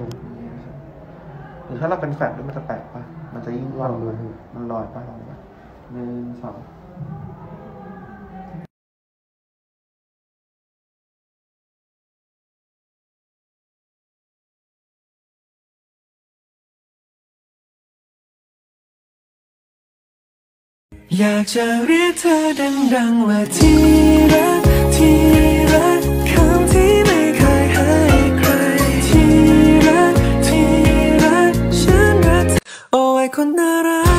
ลงหรือถ้าเราเป็นแฟลด้วยมันจะแปลกปะมันจะยิ่งลอยมันลอยปะลองดูปะหนึ่งสองอยากจะเรียกเธอดังๆว่าที่รักที่รักคำที่ 건나라.